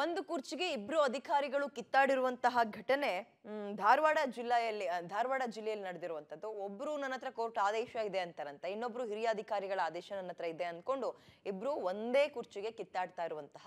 ಒಂದು ಕುರ್ಚಿಗೆ ಇಬ್ರು ಅಧಿಕಾರಿಗಳು ಕಿತ್ತಾಡಿರುವಂತಹ ಘಟನೆ ಧಾರವಾಡ ಜಿಲ್ಲೆಯಲ್ಲಿ ಧಾರವಾಡ ಜಿಲ್ಲೆಯಲ್ಲಿ ನಡೆದಿರುವಂತದ್ದು ಒಬ್ರು ನನ್ನ ಹತ್ರ ಕೋರ್ಟ್ ಆದೇಶ ಇದೆ ಅಂತಾರಂತ, ಇನ್ನೊಬ್ರು ಹಿರಿಯ ಅಧಿಕಾರಿಗಳ ಆದೇಶ ನನ್ನ ಹತ್ರ ಇದೆ ಅನ್ಕೊಂಡು ಇಬ್ರು ಒಂದೇ ಕುರ್ಚಿಗೆ ಕಿತ್ತಾಡ್ತಾ ಇರುವಂತಹ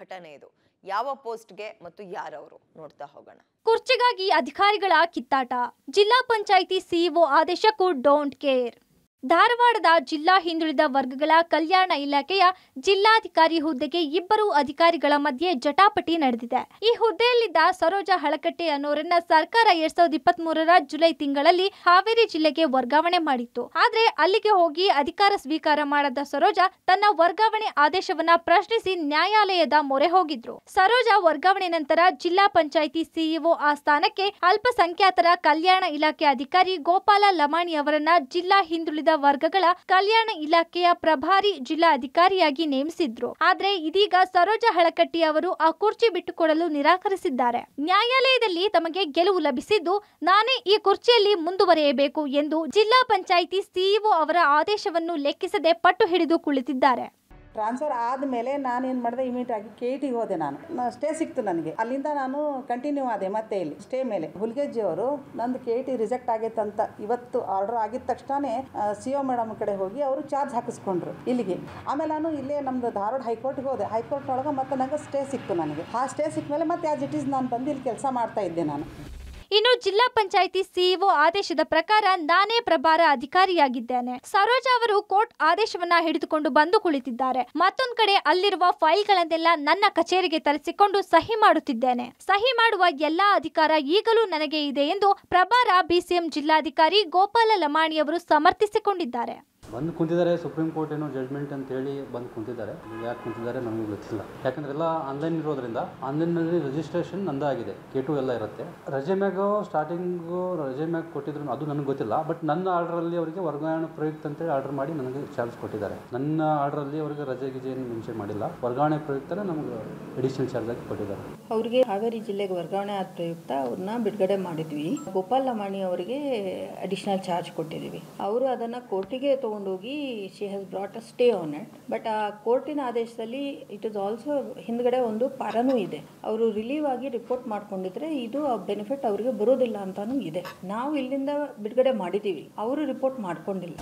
ಘಟನೆ ಇದು. ಯಾವ ಪೋಸ್ಟ್ಗೆ ಮತ್ತು ಯಾರವರು? ನೋಡ್ತಾ ಹೋಗೋಣ. ಕುರ್ಚಿಗಾಗಿ ಅಧಿಕಾರಿಗಳ ಕಿತ್ತಾಟ. ಜಿಲ್ಲಾ ಪಂಚಾಯಿತಿ ಸಿಇಒ ಆದೇಶಕ್ಕೂ ಡೋಂಟ್ ಕೇರ್. ಧಾರವಾಡದ ಜಿಲ್ಲಾ ಹಿಂದುಳಿದ ವರ್ಗಗಳ ಕಲ್ಯಾಣ ಇಲಾಖೆಯ ಜಿಲ್ಲಾಧಿಕಾರಿ ಹುದ್ದೆಗೆ ಇಬ್ಬರು ಅಧಿಕಾರಿಗಳ ಮಧ್ಯೆ ಜಟಾಪಟಿ ನಡೆದಿದೆ. ಈ ಹುದ್ದೆಯಲ್ಲಿದ್ದ ಸರೋಜಾ ಹಳಕಟ್ಟೆ ಅನ್ನೋರನ್ನ ಸರ್ಕಾರ ಎರಡ್ ಸಾವಿರದ ಇಪ್ಪತ್ತ್ ಮೂರರ ಜುಲೈ ತಿಂಗಳಲ್ಲಿ ಹಾವೇರಿ ಜಿಲ್ಲೆಗೆ ವರ್ಗಾವಣೆ ಮಾಡಿತ್ತು. ಆದ್ರೆ ಅಲ್ಲಿಗೆ ಹೋಗಿ ಅಧಿಕಾರ ಸ್ವೀಕಾರ ಮಾಡದ ಸರೋಜಾ ತನ್ನ ವರ್ಗಾವಣೆ ಆದೇಶವನ್ನ ಪ್ರಶ್ನಿಸಿ ನ್ಯಾಯಾಲಯದ ಮೊರೆ ಹೋಗಿದ್ರು. ಸರೋಜಾ ವರ್ಗಾವಣೆ ನಂತರ ಜಿಲ್ಲಾ ಪಂಚಾಯಿತಿ ಸಿಇಒ ಆ ಸ್ಥಾನಕ್ಕೆ ಅಲ್ಪಸಂಖ್ಯಾತರ ಕಲ್ಯಾಣ ಇಲಾಖೆ ಅಧಿಕಾರಿ ಗೋಪಾಲ ಲಮಾಣಿ ಅವರನ್ನ ಜಿಲ್ಲಾ ಹಿಂದುಳಿದ ವರ್ಗಗಳ ಕಲ್ಯಾಣ ಇಲಾಖೆಯ ಪ್ರಭಾರಿ ಜಿಲ್ಲಾ ಅಧಿಕಾರಿಯಾಗಿ ನೇಮಿಸಿದ್ರು. ಆದ್ರೆ ಇದೀಗ ಸರೋಜ ಹಳಕಟ್ಟಿ ಅವರು ಆ ಕುರ್ಚಿ ಬಿಟ್ಟುಕೊಡಲು ನಿರಾಕರಿಸಿದ್ದಾರೆ. ನ್ಯಾಯಾಲಯದಲ್ಲಿ ತಮಗೆ ಗೆಲುವು ಲಭಿಸಿದ್ದು ನಾನೇ ಈ ಕುರ್ಚಿಯಲ್ಲಿ ಮುಂದುವರಿಯಬೇಕು ಎಂದು ಜಿಲ್ಲಾ ಪಂಚಾಯಿತಿ ಸಿಇಒ ಅವರ ಆದೇಶವನ್ನು ಲೆಕ್ಕಿಸದೆ ಪಟ್ಟು ಹಿಡಿದು ಕುಳಿತಿದ್ದಾರೆ. ಟ್ರಾನ್ಸ್ಫರ್ ಆದಮೇಲೆ ಏನು ಮಾಡಿದೆ ಇಮಿಡಿಯೇಟ್ ಆಗಿ ಕೆ ಟಿಗೆ ಹೋದೆ ನಾನು. ಸ್ಟೇ ಸಿಕ್ತು ನನಗೆ. ಅಲ್ಲಿಂದ ನಾನು ಕಂಟಿನ್ಯೂ ಆದೆ ಮತ್ತೆ ಇಲ್ಲಿ ಸ್ಟೇ ಮೇಲೆ. ಅವರು ನಂದು ಕೆ ಟಿ ರಿಜೆಕ್ಟ್ ಆಗೈತೆ ಅಂತ ಇವತ್ತು ಆರ್ಡರ್ ಆಗಿದ ತಕ್ಷಣನೇ ಸಿ ಒ ಮೇಡಮ್ ಕಡೆ ಹೋಗಿ ಅವರು ಚಾರ್ಜ್ ಹಾಕಿಸ್ಕೊಂಡ್ರು ಇಲ್ಲಿಗೆ. ಆಮೇಲೆ ನಾನು ಇಲ್ಲೇ ನಮ್ಮದು ಧಾರವಾಡ ಹೈಕೋರ್ಟ್ಗೆ ಹೋದೆ. ಹೈಕೋರ್ಟ್ ಒಳಗೆ ಮತ್ತೆ ನನಗೆ ಸ್ಟೇ ಸಿಕ್ತು ನನಗೆ. ಆ ಸ್ಟೇ ಸಿಕ್ಕ ಮೇಲೆ ಮತ್ತೆ ಆ್ಯಸ್ ಇಟ್ ಈಸ್ ನಾನು ಬಂದು ಇಲ್ಲಿ ಕೆಲಸ ಮಾಡ್ತಾ ಇದ್ದೆ ನಾನು. ಇನ್ನು ಜಿಲ್ಲಾ ಪಂಚಾಯಿತಿ ಸಿಇಒ ಆದೇಶದ ಪ್ರಕಾರ ನಾನೇ ಪ್ರಭಾರ ಅಧಿಕಾರಿಯಾಗಿದ್ದೇನೆ. ಸರೋಜಾ ಅವರು ಕೋರ್ಟ್ ಆದೇಶವನ್ನ ಹಿಡಿದುಕೊಂಡು ಬಂದು ಕುಳಿತಿದ್ದಾರೆ. ಮತ್ತೊಂದು ಕಡೆ ಅಲ್ಲಿರುವ ಫೈಲ್ಗಳನ್ನೆಲ್ಲ ನನ್ನ ಕಚೇರಿಗೆ ತರಿಸಿಕೊಂಡು ಸಹಿ ಮಾಡುತ್ತಿದ್ದೇನೆ. ಸಹಿ ಮಾಡುವ ಎಲ್ಲಾ ಅಧಿಕಾರ ಈಗಲೂ ನನಗೆ ಇದೆ ಎಂದು ಪ್ರಭಾರ ಬಿಸಿಎಂ ಜಿಲ್ಲಾಧಿಕಾರಿ ಗೋಪಾಲ ಲಮಾಣಿ ಅವರು ಸಮರ್ಥಿಸಿಕೊಂಡಿದ್ದಾರೆ. ಬಂದು ಕುಂತಿದ್ದಾರೆ. ಸುಪ್ರೀಂ ಕೋರ್ಟ್ ಏನೋ ಜಡ್ಜ್ಮೆಂಟ್ ಅಂತ ಹೇಳಿ ಬಂದು ಕುಂತಿದ್ದಾರೆ. ಯಾಕೆ ಕುಂತಿದ್ದಾರೆ ನಮಗೆ ಗೊತ್ತಿಲ್ಲ. ಯಾಕಂದ್ರೆ ಎಲ್ಲ ಆನ್ಲೈನ್ ಇರೋದ್ರಿಂದ ಆನ್ಲೈನಲ್ಲಿ ರಿಜಿಸ್ಟ್ರೇಷನ್ ನಂದಾಗಿದೆ. ಕೆ ಟು ಎಲ್ಲ ಇರುತ್ತೆ. ರಜೆ ಮ್ಯಾಗು ಸ್ಟಾರ್ಟಿಂಗು ರಜೆ ಮ್ಯಾಗೆ ಕೊಟ್ಟಿದ್ರು ಅದು ನನಗೆ ಗೊತ್ತಿಲ್ಲ. ಬಟ್ ನನ್ನ ಆರ್ಡ್ರಲ್ಲಿ ಅವರಿಗೆ ವರ್ಗಾವಣೆ ಪ್ರಯುಕ್ತ ಅಂತೇಳಿ ಆರ್ಡರ್ ಮಾಡಿ ನನಗೆ ಚಾರ್ಜ್ ಕೊಟ್ಟಿದ್ದಾರೆ. ನನ್ನ ಆರ್ಡ್ರಲ್ಲಿ ಅವರಿಗೆ ರಜೆ ಗಿಜೆ ಏನು ಮೆನ್ಷನ್ ಮಾಡಿಲ್ಲ. ವರ್ಗಾವಣೆ ಪ್ರಯುಕ್ತನೇ ನಮಗೆ ಅಡಿಷನಲ್ ಚಾರ್ಜ್ ಆಗಿ ಕೊಟ್ಟಿದ್ದಾರೆ. ಅವರಿಗೆ ಹಾವೇರಿ ಜಿಲ್ಲೆಗೆ ವರ್ಗಾವಣೆ ಆದ ಪ್ರಯುಕ್ತ ಅವ್ರನ್ನ ಬಿಡುಗಡೆ ಮಾಡಿದ್ವಿ. ಗೋಪಾಲ್ ಲಮಾಣಿ ಅವರಿಗೆ ಅಡಿಷನಲ್ ಚಾರ್ಜ್ ಕೊಟ್ಟಿದ್ದೀವಿ. ಅವರು ಅದನ್ನು ಕೋರ್ಟಿಗೆ ತೊಗೊಂಡೋಗಿ she has brought a stay on it but ಆ ಕೋರ್ಟಿನ ಆದೇಶದಲ್ಲಿ ಇಟ್ ಇಸ್ ಆಲ್ಸೋ ಹಿಂದ್ಗಡೆ ಒಂದು ಪಾರನೂ ಇದೆ. ಅವರು ರಿಲೀವ್ ಆಗಿ ರಿಪೋರ್ಟ್ ಮಾಡ್ಕೊಂಡಿದ್ರೆ ಇದು ಬೆನಿಫಿಟ್ ಅವರಿಗೆ ಬರೋದಿಲ್ಲ ಅಂತಾನೂ ಇದೆ. ನಾವು ಇಲ್ಲಿಂದ ಬಿಡುಗಡೆ ಮಾಡಿದ್ದೀವಿ. ಅವರು ರಿಪೋರ್ಟ್ ಮಾಡ್ಕೊಂಡಿಲ್ಲ.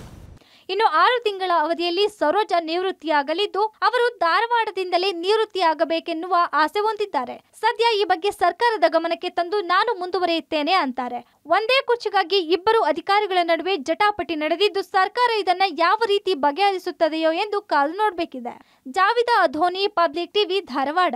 ಇನ್ನು ಆರು ತಿಂಗಳ ಅವಧಿಯಲ್ಲಿ ಸರೋಜ ನಿವೃತ್ತಿಯಾಗಲಿದ್ದು, ಅವರು ಧಾರವಾಡದಿಂದಲೇ ನಿವೃತ್ತಿಯಾಗಬೇಕೆನ್ನುವ ಆಸೆ ಹೊಂದಿದ್ದಾರೆ. ಸದ್ಯ ಈ ಬಗ್ಗೆ ಸರ್ಕಾರದ ಗಮನಕ್ಕೆ ತಂದು ನಾನು ಮುಂದುವರಿಯುತ್ತೇನೆ ಅಂತಾರೆ. ಒಂದೇ ಕುರ್ಚಿಗಾಗಿ ಇಬ್ಬರು ಅಧಿಕಾರಿಗಳ ನಡುವೆ ಜಟಾಪಟಿ ನಡೆದಿದ್ದು, ಸರ್ಕಾರ ಇದನ್ನ ಯಾವ ರೀತಿ ಬಗೆಹರಿಸುತ್ತದೆಯೋ ಎಂದು ಕಾಲು ನೋಡಬೇಕಿದೆ. Javida Adhoni, public TV, Dharwad.